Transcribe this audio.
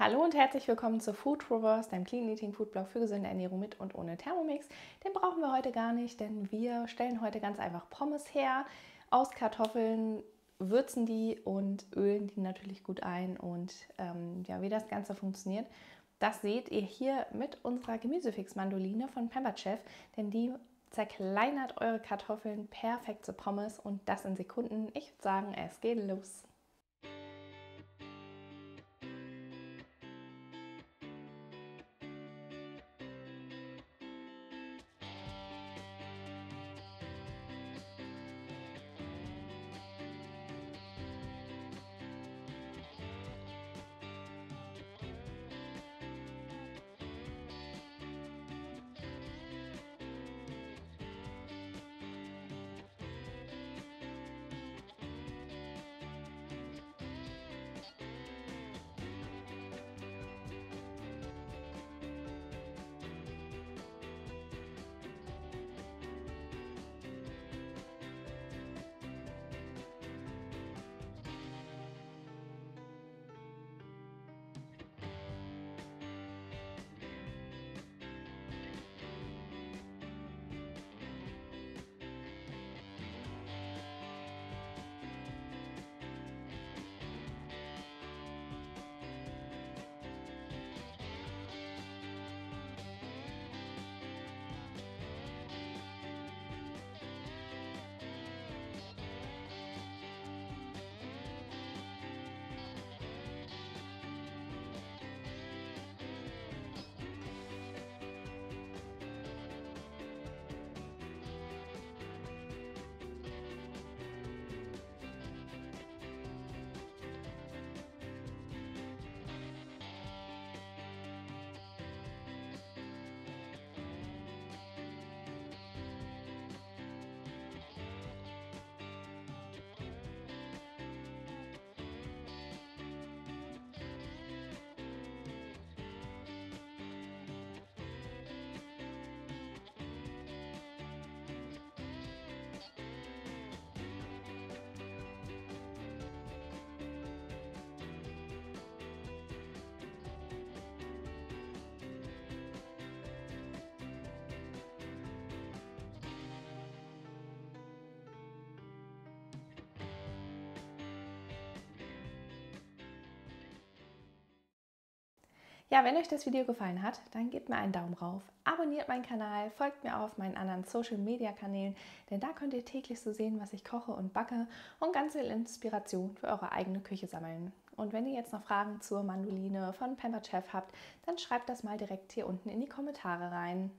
Hallo und herzlich willkommen zu Food Rovers, deinem Clean Eating Food Blog für gesunde Ernährung mit und ohne Thermomix. Den brauchen wir heute gar nicht, denn wir stellen heute ganz einfach Pommes her aus Kartoffeln, würzen die und ölen die natürlich gut ein. Und ähm, ja, wie das Ganze funktioniert, das seht ihr hier mit unserer Gemüsefix-Mandoline von Pemberchef, denn die zerkleinert eure Kartoffeln perfekt zu Pommes und das in Sekunden. Ich würde sagen, es geht los. Ja, wenn euch das Video gefallen hat, dann gebt mir einen Daumen rauf, abonniert meinen Kanal, folgt mir auf meinen anderen Social Media Kanälen, denn da könnt ihr täglich so sehen, was ich koche und backe und ganz viel Inspiration für eure eigene Küche sammeln. Und wenn ihr jetzt noch Fragen zur Mandoline von Pamper Chef habt, dann schreibt das mal direkt hier unten in die Kommentare rein.